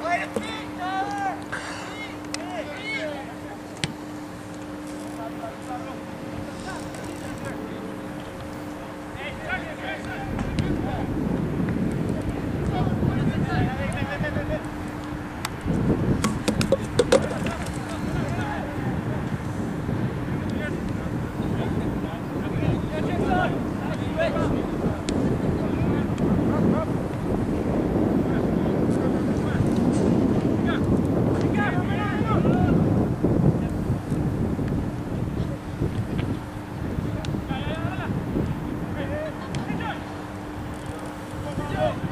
Way to kick, Go.